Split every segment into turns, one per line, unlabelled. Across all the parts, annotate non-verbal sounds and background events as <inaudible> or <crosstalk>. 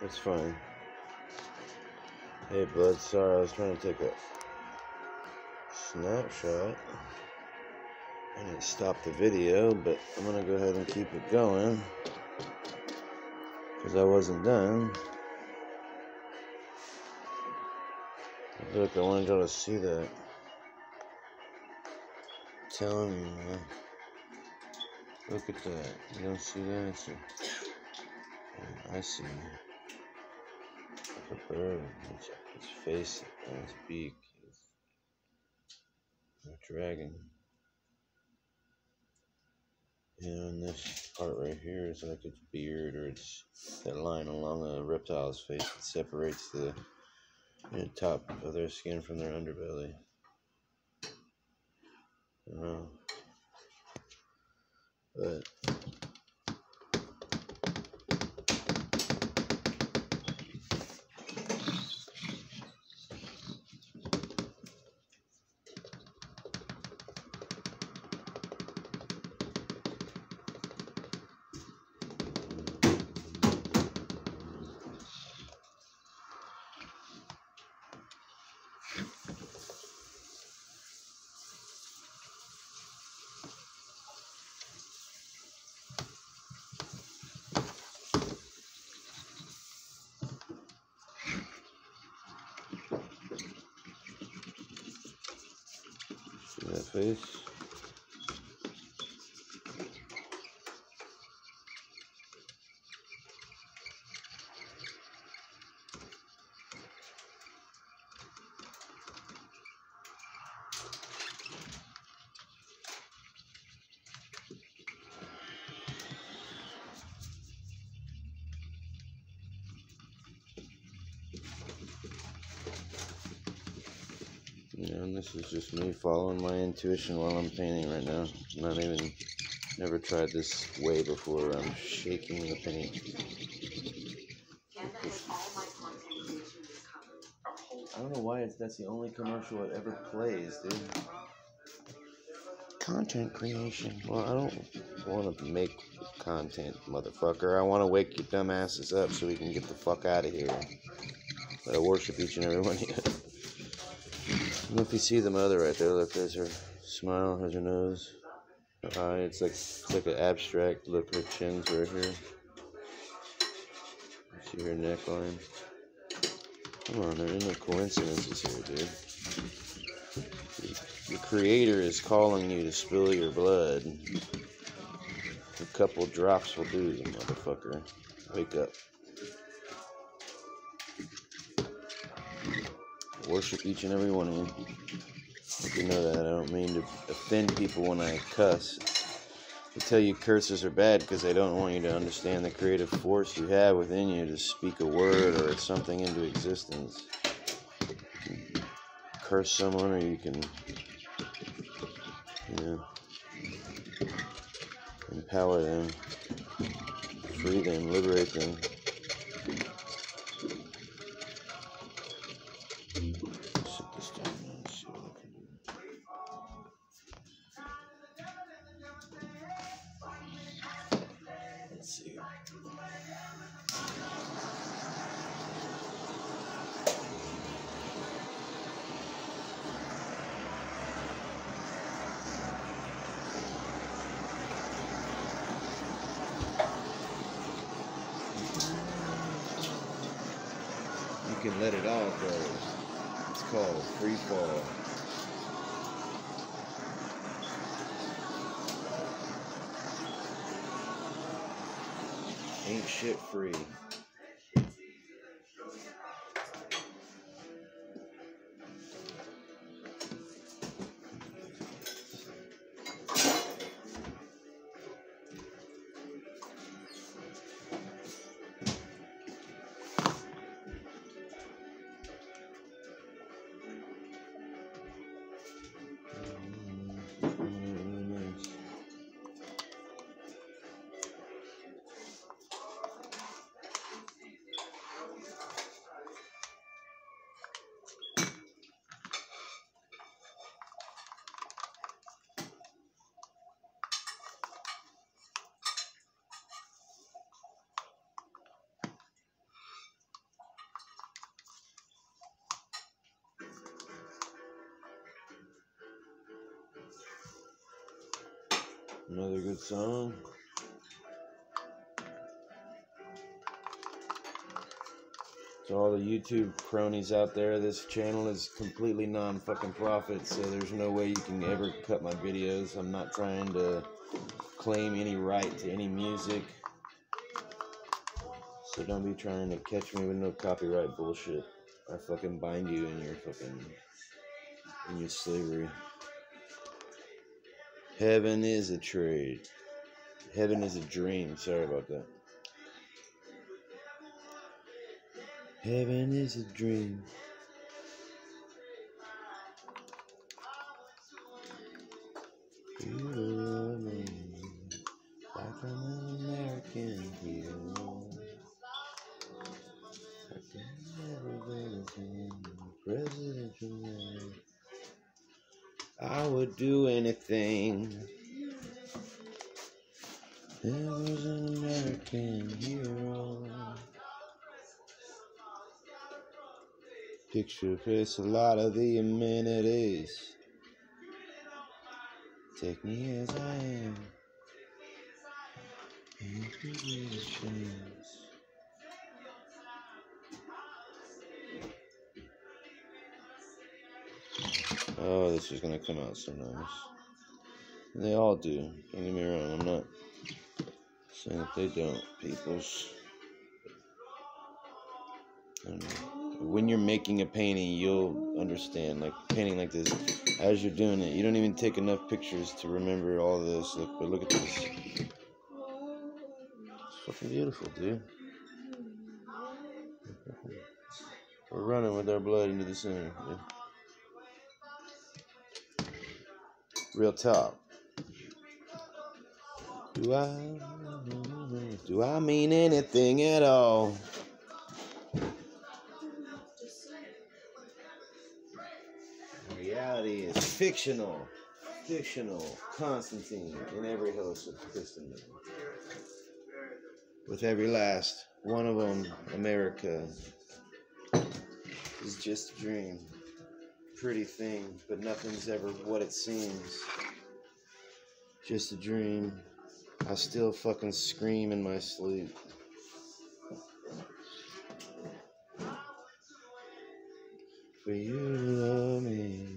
That's fine. Hey, bud, sorry, I was trying to take a snapshot. I didn't stop the video, but I'm gonna go ahead and keep it going because I wasn't done. Look, I wanted y'all to see that. telling you, man. Look at that. You don't see that? It's I see. Its, its face and its beak is a dragon. And this part right here is like its beard or it's that line along a reptile's face that separates the you know, top of their skin from their underbelly. I know. But see and this is just me following my intuition while I'm painting right now. Not even, never tried this way before. I'm shaking the paint. I don't know why it's, that's the only commercial it ever plays, dude. Content creation. Well, I don't want to make content, motherfucker. I want to wake your dumb asses up so we can get the fuck out of here. But I worship each and every one of you. And if you see the mother right there, look, there's her smile, there's her nose, her eye. It's like it's like an abstract look. Her chin's right here. See her neckline. Come on, there ain't no coincidences here, dude. The creator is calling you to spill your blood. A couple drops will do, you motherfucker. Wake up. Worship each and every one of you. If you know that, I don't mean to offend people when I cuss. I tell you curses are bad because I don't want you to understand the creative force you have within you to speak a word or something into existence. Curse someone or you can, you know, empower them, free them, liberate them. You can let it all go. It's called free fall. Ain't shit free.
Another good song. To all the YouTube cronies out there, this channel is completely non fucking profit, so there's no way you can ever cut my videos. I'm not trying to claim any right to any music. So don't be trying to catch me with no copyright bullshit. I fucking bind you in your fucking in your slavery. Heaven is a trade. Heaven is a dream. Sorry about that. Heaven is a dream. You love me like I'm an American hero. I can never man. I would do anything. There was an American hero. Picture face a lot of the amenities. Take me as I am. And. Oh, this is gonna come out so nice. They all do. Don't get me wrong, I'm not saying that they don't, peoples. I. When you're making a painting, you'll understand. Like painting like this, as you're doing it, you don't even take enough pictures to remember all this. Look, but look at this. It's fucking beautiful, dude. We're running with our blood into the center. Real talk. Do I do I mean anything at all? Reality is fictional. Fictional. Constantine in every host of Christendom. With every last one of them, America is just a dream pretty thing, but nothing's ever what it seems. Just a dream. I still fucking scream in my sleep. For you love me.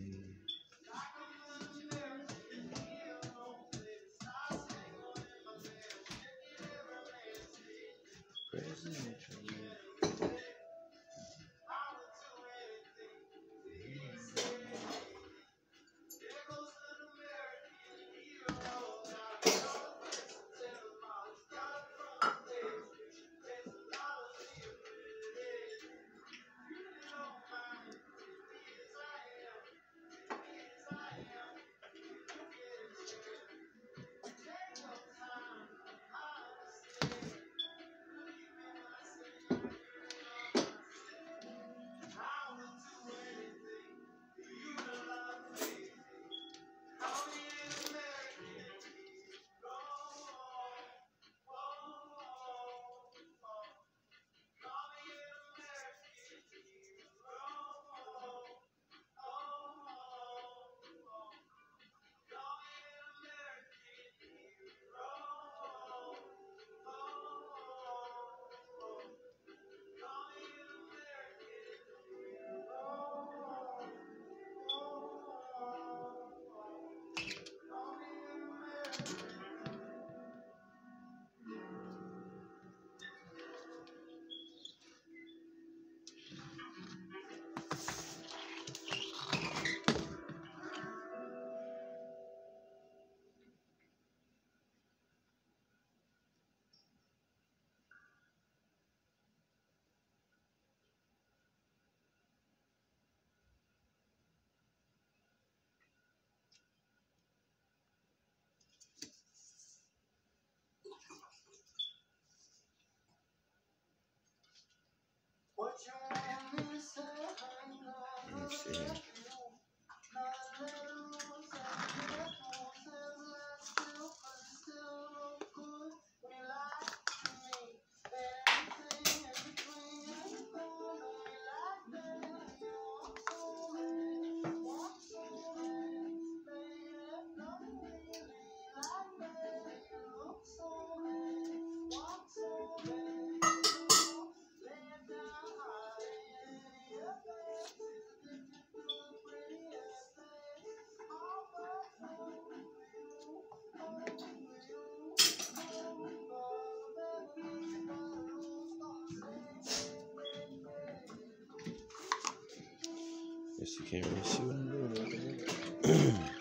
Let's see Esse aqui é meu segundo. <clears throat>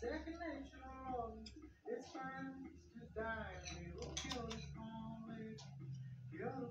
Second nature, it's friends to die. It'll kill us only. You're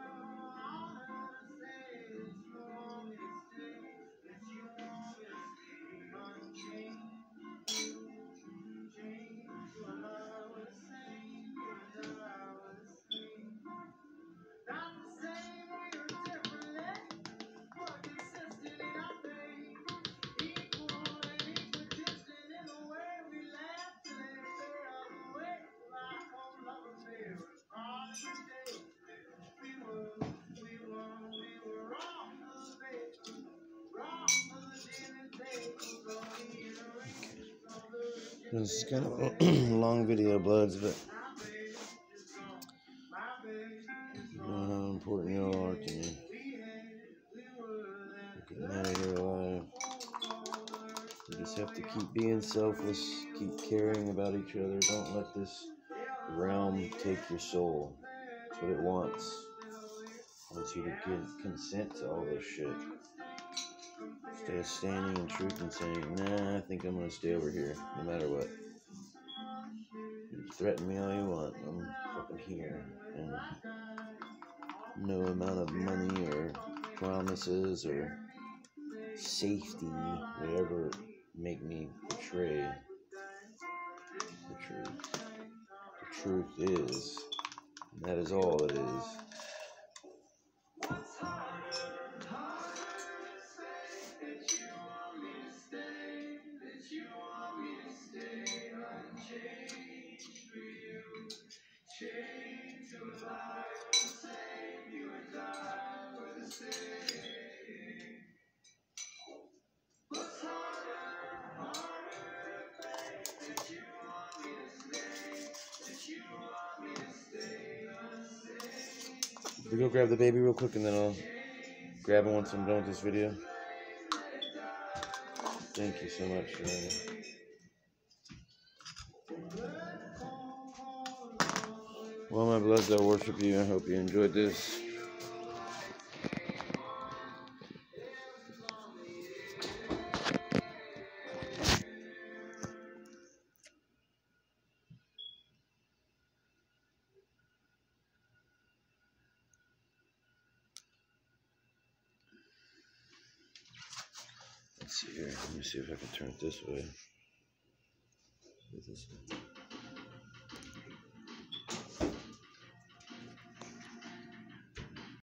is kind of a long video, Bloods, but you know how important y'all are to me. Getting out of here alive. We just have to keep being selfless, keep caring about each other. Don't let this realm take your soul. That's what it wants. It wants you to give consent to all this shit. Of standing in truth and saying, nah, I think I'm gonna stay over here, no matter what. You threaten me all you want, I'm fucking here. And no amount of money or promises or safety would ever make me betray the truth. The truth is, and that is all it is. We go grab the baby real quick and then I'll grab it once I'm done with this video. Thank you so much. Well, my bloods, I worship you. I hope you enjoyed this. Can turn it this way. This way.